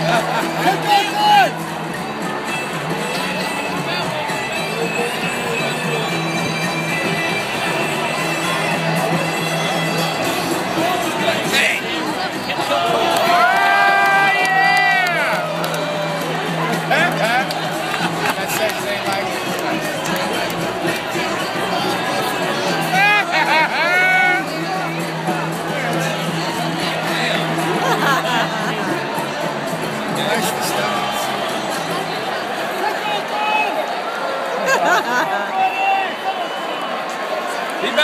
good, good, good. Where's the stones? Rebound.